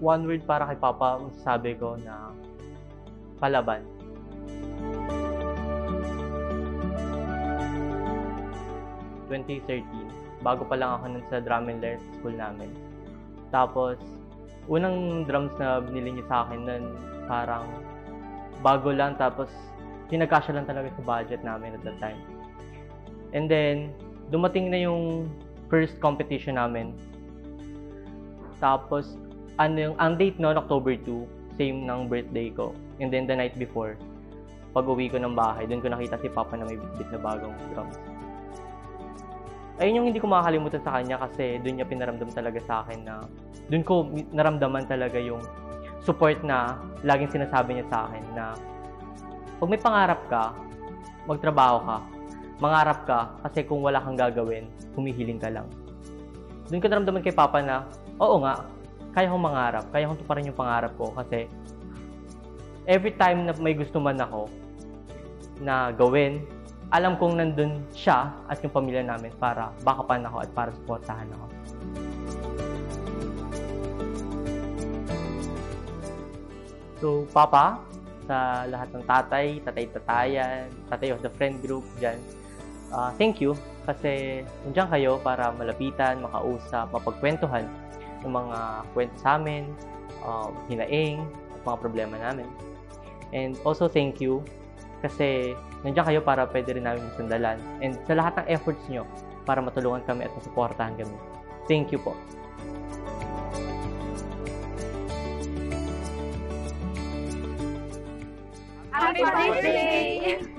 one word para kay Papa, masasabi ko na palaban. ...2013. Bago pa lang ako nun sa drum and lyre school namin. Tapos, unang drums na binili niya sa akin nun, parang bago lang. Tapos, pinagkasya lang talaga sa budget namin at that time. And then, dumating na yung first competition namin. Tapos, ano yung, ang date noon, October 2, same ng birthday ko. And then the night before, pag uwi ko ng bahay, doon ko nakita si Papa na may bitbit na bagong drums. Ayun yung hindi ko makakalimutan sa kanya kasi doon niya pinaramdam talaga sa akin na doon ko naramdaman talaga yung support na laging sinasabi niya sa akin na pag may pangarap ka, magtrabaho ka, mangarap ka kasi kung wala kang gagawin, humihiling ka lang. Doon ko naramdaman kay Papa na, oo nga, kaya kong mangarap, kaya kong tuparin yung pangarap ko kasi every time na may gusto man ako na gawin, alam kong nandun siya at yung pamilya namin para bakapan ako at para suportahan ako. So, Papa, sa lahat ng tatay, tatay-tatayan, tatay of the friend group dyan, uh, thank you kasi nandiyan kayo para malapitan, makausap, mapagkwentuhan ng mga kwento sa amin, um, hinaing, at mga problema namin. And also thank you kasi nandiyan kayo para pwede rin namin masundalan. And sa lahat ng efforts nyo para matulungan kami at masuportahan kami. Thank you po. Happy birthday!